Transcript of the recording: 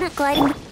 wouldn't gliding